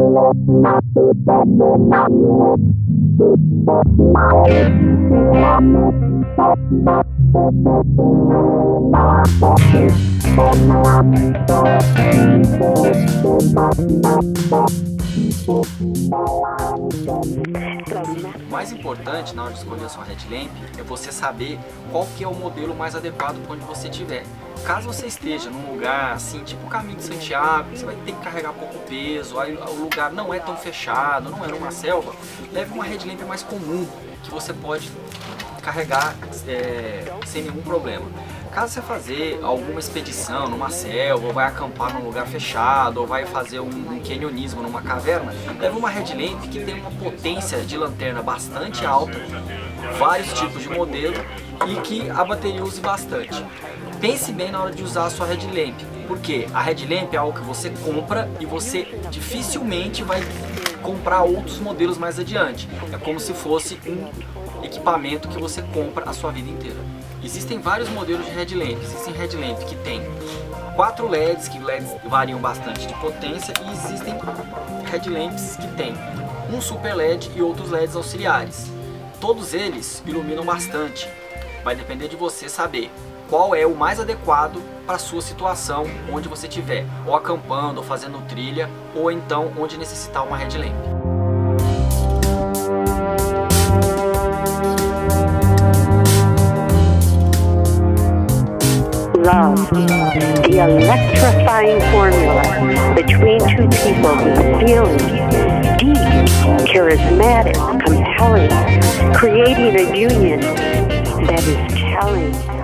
I'm not the one who's got the answers. O mais importante na hora de escolher a sua headlamp é você saber qual que é o modelo mais adequado para onde você estiver. Caso você esteja num lugar assim, tipo o caminho de Santiago, você vai ter que carregar pouco peso, aí o lugar não é tão fechado, não é numa selva, leve uma headlamp mais comum, que você pode carregar é, sem nenhum problema. Caso você fazer alguma expedição numa selva, ou vai acampar num lugar fechado, ou vai fazer um, um canyonismo numa caverna, leve uma headlamp que tem uma potência de lanterna bastante alta, vários tipos de modelo e que a bateria use bastante. Pense bem na hora de usar a sua headlamp, porque a headlamp é algo que você compra e você dificilmente vai comprar outros modelos mais adiante. É como se fosse um equipamento que você compra a sua vida inteira. Existem vários modelos de headlamp. Existem headlamp que tem quatro LEDs, que LEDs variam bastante de potência, e existem headlamps que tem um super LED e outros LEDs auxiliares. Todos eles iluminam bastante. Vai depender de você saber qual é o mais adequado para sua situação onde você estiver, ou acampando, ou fazendo trilha, ou então onde necessitar uma headlamp. Love, the electrifying formula between two people whose feelings deep, charismatic, compelling, creating a union that is telling.